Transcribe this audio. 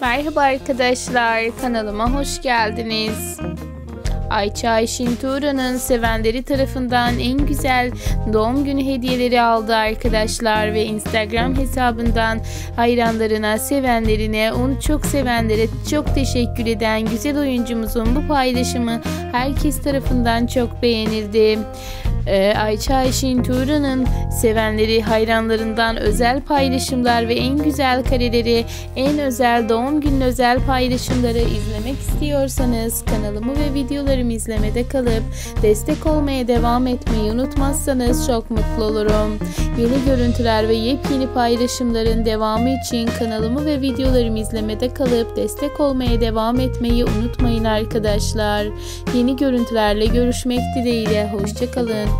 Merhaba arkadaşlar, kanalıma hoş geldiniz. Ayça Ayşin Tuğra'nın sevenleri tarafından en güzel doğum günü hediyeleri aldı arkadaşlar ve Instagram hesabından hayranlarına, sevenlerine, onu çok sevenlere çok teşekkür eden güzel oyuncumuzun bu paylaşımı herkes tarafından çok beğenildi. Ee, Ayça Ayşin Tuğra'nın sevenleri, hayranlarından özel paylaşımlar ve en güzel kareleri, en özel doğum günü özel paylaşımları izlemek istiyorsanız kanalımı ve videolarımı izlemede kalıp destek olmaya devam etmeyi unutmazsanız çok mutlu olurum. Yeni görüntüler ve yepyeni paylaşımların devamı için kanalımı ve videolarımı izlemede kalıp destek olmaya devam etmeyi unutmayın arkadaşlar. Yeni görüntülerle görüşmek dileğiyle. Hoşçakalın.